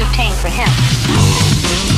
too tame for him.